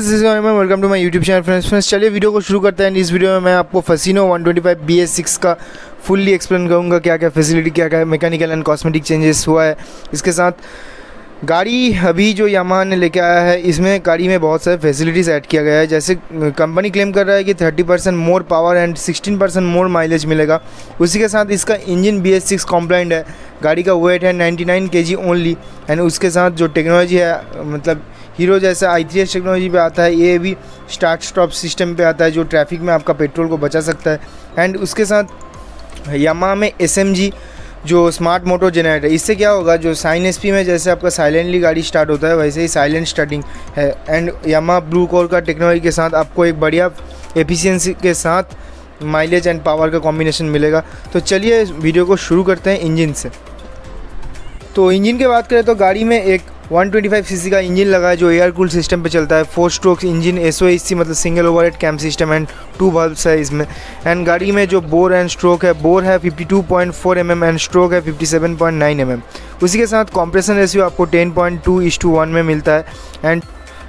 Friends is welcome to my YouTube channel friends friends चलिए video को शुरू करते हैं। इस वीडियो में मैं आपको फसीनो 125 BS6 का फुल्ली एक्सप्लेन करूँगा क्या क्या फैसिलिटी क्या क्या मैकेनिकल एंड कॉस्मेटिक चेंजेस हुआ है। इसके साथ गाड़ी अभी जो यामाहा ने लेके आया है, इसमें गाड़ी में बहुत सारे फैसिलिटीज़ ऐड किया गया है। जैसे कंपनी क्लेम कर रहा है कि 30 percent more power and 16 percent more mileage मिलेगा। उसी के साथ इसका engine B S six compliant है। गाड़ी का वेट है 99 नाइन के जी ओनली एंड उसके साथ जो टेक्नोलॉजी है मतलब हीरो जैसा आई थ्री एस टेक्नोलॉजी पे आता है, ये भी स्टार्ट स्टॉप सिस्टम पे आता है, जो ट्रैफ़िक में आपका पेट्रोल को बचा सकता है। एंड उसके साथ यामा में एस एम जी जो स्मार्ट मोटो जनरेटर इससे क्या होगा, जो साइन एसपी में जैसे आपका साइलेंटली गाड़ी स्टार्ट होता है, वैसे ही साइलेंट स्टार्टिंग है। एंड यामा ब्लू कोर का टेक्नोलॉजी के साथ आपको एक बढ़िया एफिशिएंसी के साथ माइलेज एंड पावर का कॉम्बिनेशन मिलेगा। तो चलिए वीडियो को शुरू करते हैं इंजन से। तो इंजन की बात करें तो गाड़ी में एक 125 सीसी का इंजन लगा है, जो एयर कूल सिस्टम पे चलता है। फोर स्ट्रोक्स इंजन एस मतलब single overhead cam system and two bulbs है इसमें। एंड गाड़ी में जो बोर एंड स्ट्रोक है बोर है 52.4 mm एंड स्ट्रोक है 57.9 mm उसी के साथ कॉम्प्रेशन रेशियो आपको 10.2 इस टू वन में मिलता है। एंड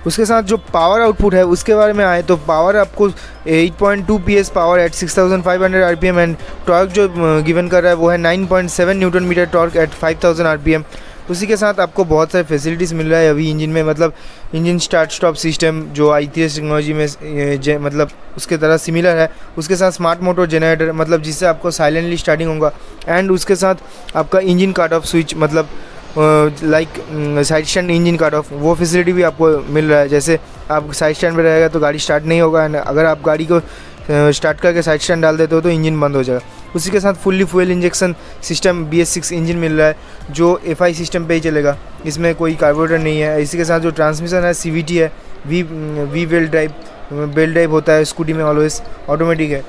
उसके साथ जो पावर आउटपुट है, उसके बारे में आए तो पावर आपको 8.2 PS power at 6500 RPM and torque जो गिवन कर रहा है, वो है 9.7 newton metre torque at 5000 RPM उसी के साथ आपको बहुत सारे फैसिलिटीज़ मिल रहा है। अभी इंजन में मतलब इंजन स्टार्ट स्टॉप सिस्टम जो आई टेक्नोलॉजी में मतलब उसके तरह सिमिलर है। उसके साथ स्मार्ट मोटर जनरेटर मतलब जिससे आपको साइलेंटली स्टार्टिंग होगा। एंड उसके साथ आपका इंजन काट ऑफ़ स्विच मतलब like side stand engine cut off वो फैसिलिटी भी आपको मिल रहा है। जैसे आप साइड स्टैंड पर रहेगा तो गाड़ी स्टार्ट नहीं होगा। एंड अगर आप गाड़ी को स्टार्ट करके साइड स्टैंड डाल देते हो तो इंजन बंद हो जाएगा। उसी के साथ fully fuel injection system B S six engine मिल रहा है, जो एफ़ आई सिस्टम पे ही चलेगा। इसमें कोई कार्बोरेटर नहीं है। इसी के साथ जो ट्रांसमिशन है सी वी टी है वी वी वेल ड्राइव बेल ड्राइव होता है स्कूटी में ऑलवेज ऑटोमेटिक है।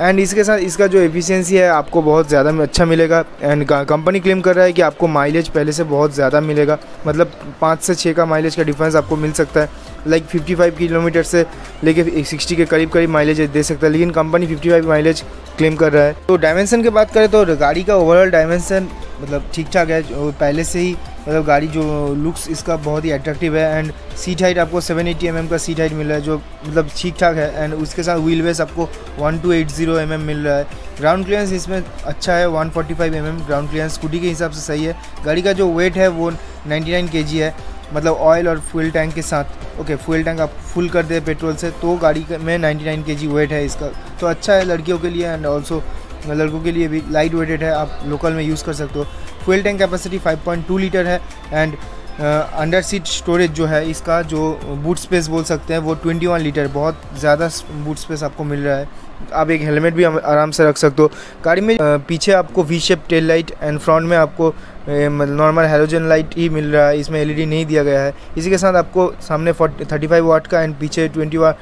एंड इसके साथ इसका जो एफिशिएंसी है, आपको बहुत ज़्यादा अच्छा मिलेगा। एंड कंपनी क्लेम कर रहा है कि आपको माइलेज पहले से बहुत ज़्यादा मिलेगा। मतलब पाँच से छः का माइलेज का डिफरेंस आपको मिल सकता है। लाइक like 55 किलोमीटर से लेके 60 के करीब करीब माइलेज दे सकता है। लेकिन कंपनी 55 माइलेज क्लेम कर रहा है। तो डायमेंशन की बात करें तो गाड़ी का ओवरऑल डायमेंशन मतलब ठीक ठाक है, जो पहले से ही मतलब गाड़ी जो लुक्स इसका बहुत ही अट्रैक्टिव है एंड सीट हाइट आपको 780 एटी mm का सीट हाइट मिल रहा है, जो मतलब ठीक ठाक है एंड उसके साथ व्हील बेस आपको 1280 mm मिल रहा है। ग्राउंड क्लियरेंस इसमें अच्छा है 145 mm ग्राउंड क्लियरेंस स्कूटी के हिसाब से सही है। गाड़ी का जो वेट है वो 99 केजी है। मतलब ऑयल और फ्यूल टैंक के साथ। ओके फ्यूल टैंक आप फुल कर दे पेट्रोल से तो गाड़ी में 99 केजी वेट है इसका। तो अच्छा है लड़कियों के लिए एंड ऑल्सो लड़कों के लिए भी लाइट वेटेड है, आप लोकल में यूज़ कर सकते हो। फ्यूल टैंक कैपेसिटी 5.2 लीटर है एंड अंडर सीट स्टोरेज जो है, इसका जो बूट स्पेस बोल सकते हैं, वो 21 लीटर बहुत ज़्यादा बूट स्पेस आपको मिल रहा है। आप एक हेलमेट भी आराम से रख सकते हो। गाड़ी में पीछे आपको V shape tail light and front में आपको नॉर्मल हेलोजन लाइट ही मिल रहा है। इसमें एलईडी नहीं दिया गया है। इसी के साथ आपको सामने थर्टी फाइव वाट का एंड पीछे ट्वेंटी वाट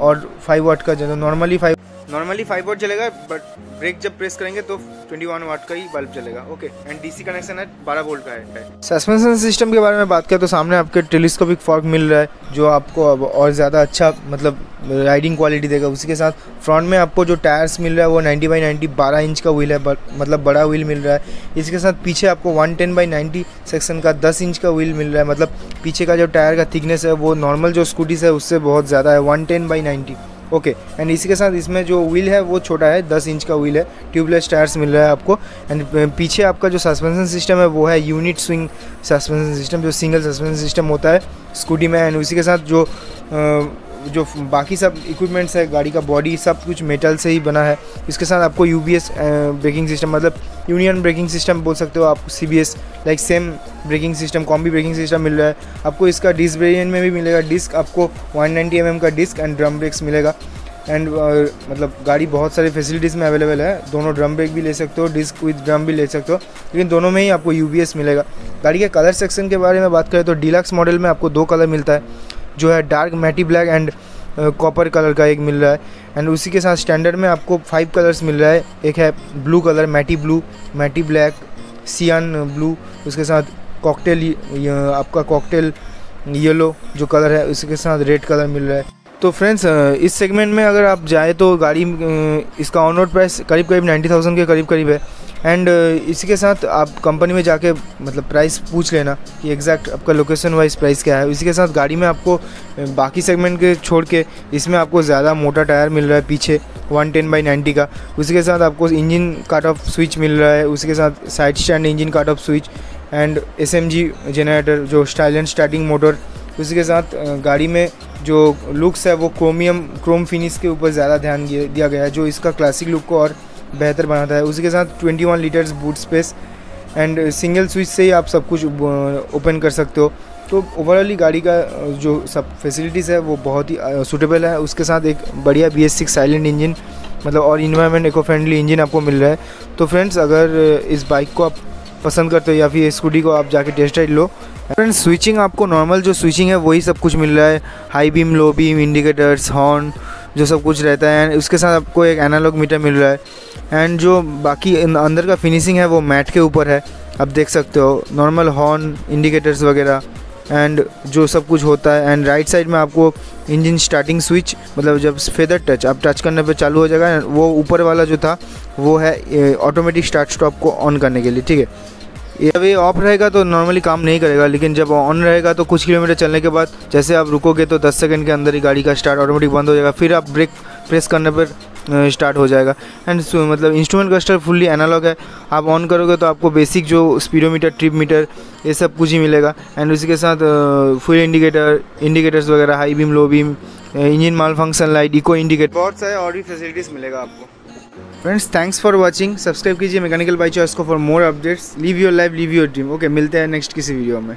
और फाइव वाट का जो normally five normally five volt चलेगा बट ब्रेक जब प्रेस करेंगे तो 21 वाट का ही बल्ब चलेगा. ओके एंड डीसी कनेक्शन है 12 वोल्ट का है. सस्पेंशन सिस्टम के बारे में बात करें तो सामने आपके टेलीस्कोपिक फॉर्क मिल रहा है, जो आपको अब और ज़्यादा अच्छा मतलब राइडिंग क्वालिटी देगा. उसी के साथ फ्रंट में आपको जो टायर्स मिल रहा है, वो 90 बाई 90 बारह इंच का व्हील है मतलब बड़ा व्हील मिल रहा है. इसके साथ पीछे आपको 110 बाई 90 सेक्शन का 10 इंच का व्हील मिल रहा है. मतलब पीछे का जो टायर का थिकनेस है, वो नॉर्मल जो स्कूटीज है, उससे बहुत ज़्यादा है one ten by ninety okay and इसी के साथ इसमें जो व्हील है, वो छोटा है, दस इंच का व्हील है ट्यूबलेस टायर्स मिल रहा है आपको एंड पीछे आपका जो सस्पेंशन सिस्टम है, वो है यूनिट स्विंग सस्पेंशन सिस्टम जो सिंगल सस्पेंशन सिस्टम होता है स्कूटी में एंड उसी के साथ जो जो बाकी सब इक्विपमेंट्स है गाड़ी का बॉडी सब कुछ मेटल से ही बना है। इसके साथ आपको यूबीएस ब्रेकिंग सिस्टम मतलब यूनियन ब्रेकिंग सिस्टम बोल सकते हो आप C B S like same braking system combi braking system मिल रहा है। आपको इसका डिस्क वेरियंट में भी मिलेगा। डिस्क आपको 190 नाइन्टी mm का डिस्क एंड ड्रम ब्रेक्स मिलेगा। एंड uh, मतलब गाड़ी बहुत सारी फैसिलिटीज़ में अवेलेबल है। दोनों ड्रम ब्रेक भी ले सकते हो डिस्क विद ड्रम भी ले सकते हो। लेकिन दोनों में ही आपको यूबीएस मिलेगा। गाड़ी के कलर सेक्शन के बारे में बात करें तो डीलक्स मॉडल में आपको दो कलर मिलता है। जो है dark matte black and copper colour का एक मिल रहा है। एंड उसी के साथ स्टैंडर्ड में आपको फाइव कलर्स मिल रहा है। एक है blue colour matte blue matte black cyan blue उसके साथ कॉकटेल आपका कॉकटेल येलो जो कलर है उसके साथ रेड कलर मिल रहा है। तो फ्रेंड्स इस सेगमेंट में अगर आप जाए तो गाड़ी इसका ऑन रोड प्राइस करीब करीब नाइन्टी थाउज़ेंड के करीब करीब है। एंड इसी के साथ आप कंपनी में जाके मतलब प्राइस पूछ लेना कि एग्जैक्ट आपका लोकेशन वाइज प्राइस क्या है। इसी के साथ गाड़ी में आपको बाकी सेगमेंट के छोड़ के इसमें आपको ज़्यादा मोटा टायर मिल रहा है पीछे 110 टेन बाई नाइन्टी का। उसी के साथ आपको इंजन काट ऑफ़ स्विच मिल रहा है। उसी के साथ side stand engine cut off switch and S M G generator जो स्टाइल स्टार्टिंग मोटर उसी के साथ गाड़ी में जो लुक्स है वो क्रोमियम क्रोम फिनिश के ऊपर ज़्यादा ध्यान दिया गया है, जो इसका क्लासिक लुक को और बेहतर बनाता है। उसी के साथ 21 litres boot space and single switch से ही आप सब कुछ ओपन कर सकते हो। तो ओवरऑली गाड़ी का जो सब फैसिलिटीज़ है, वो बहुत ही सूटेबल है। उसके साथ एक बढ़िया B S six silent engine मतलब और इन्वायरमेंट इको फ्रेंडली इंजन आपको मिल रहा है। तो फ्रेंड्स अगर इस बाइक को आप पसंद करते हो या फिर स्कूटी को आप जाके टेस्ट राइड लो। फ्रेंड्स स्विचिंग आपको नॉर्मल जो स्विचिंग है, वही सब कुछ मिल रहा है। High beam low beam indicators horn जो सब कुछ रहता है। उसके साथ आपको एक एनालॉग मीटर मिल रहा है। एंड जो बाकी अंदर का फिनिशिंग है वो मैट के ऊपर है। आप देख सकते हो नॉर्मल हॉर्न इंडिकेटर्स वगैरह एंड जो सब कुछ होता है एंड राइट साइड में आपको इंजन स्टार्टिंग स्विच मतलब जब फेदर टच आप टच करने पे चालू हो जाएगा वो ऊपर वाला जो था, वो है ऑटोमेटिक स्टार्ट स्टॉप को ऑन करने के लिए, ठीक है? जब ये ऑफ़ रहेगा तो नॉर्मली काम नहीं करेगा, लेकिन जब ऑन रहेगा तो कुछ किलोमीटर चलने के बाद, जैसे आप रुकोगे तो 10 सेकंड के अंदर ही गाड़ी का स्टार्ट ऑटोमेटिक बंद हो जाएगा, फिर आप ब्रेक प्रेस करने पर स्टार्ट हो जाएगा। एंड मतलब इंस्ट्रूमेंट क्लस्टर फुल्ली एनालॉग है। आप ऑन करोगे तो आपको बेसिक जो स्पीडोमीटर ट्रिप मीटर ये सब कुछ ही मिलेगा। एंड उसी के साथ फुल इंडिकेटर इंडिकेटर्स वगैरह high beam low beam engine malfunction light eco indicator बहुत सारे और भी फैसिलिटीज़ मिलेगा आपको। Friends thanks for watching subscribe कीजिए मैकेनिकल बाई चॉइस को for more updates live your life live your dream okay मिलते हैं नेक्स्ट किसी वीडियो में।